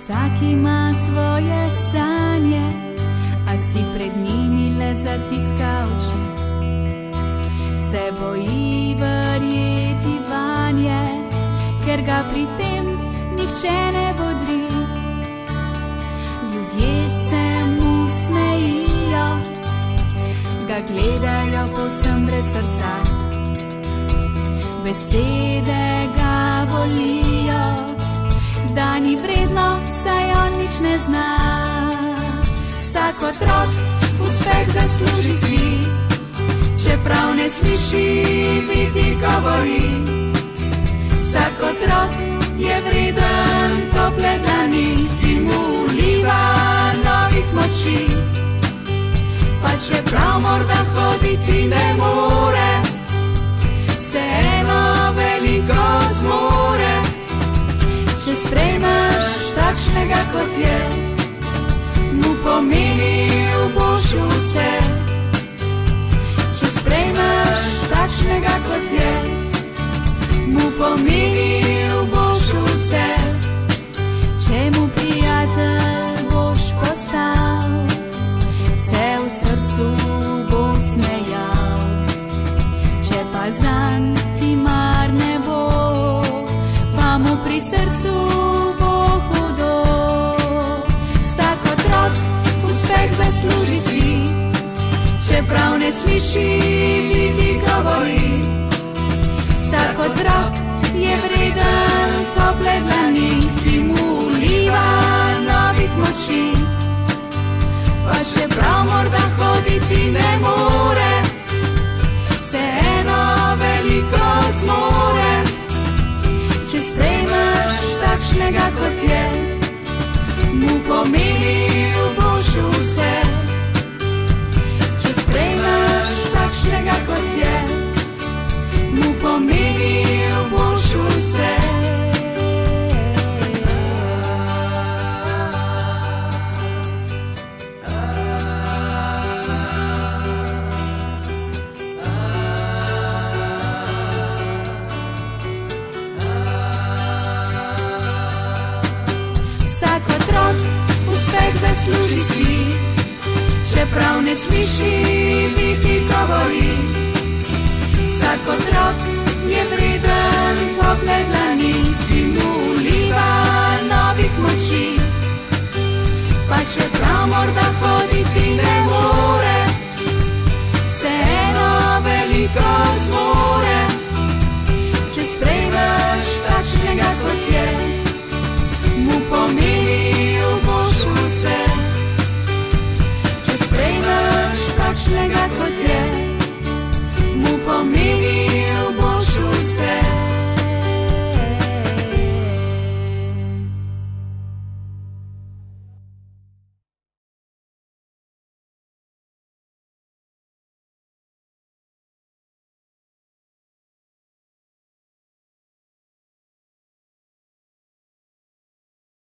Vsak ima svoje sanje, a si pred njimi le zatiska oči. Se boji verjeti vanje, ker ga pri tem nihče ne bodri. Ljudje se mu smejijo, ga gledajo posem brez srca. Besede ga bolijo, ni vredno, saj on nič ne zna. Vsak otrok uspeh zasluži si, čeprav ne sliši, vidi govori. Vsak otrok je vreden tople dlani, ki mu uliva novih moči. Pa čeprav morda hoditi ne more, takšnega kot je, mu pomeni v božju vse. Če sprejmeš takšnega kot je, mu pomeni čeprav ne sliši, vidi govori. Vsak otrok je vreden tople dlani, ki mu uliva novih moči. Pa čeprav morda hoditi ne more, vseeno veliko zmore. Če sprejmeš takšnega kot je, mu pomeni v v božju vse. Vsak otrok uspeh zasluži si, čeprav ne sliši, vidi Če sprejmeš takšnega kot je, mu pomeni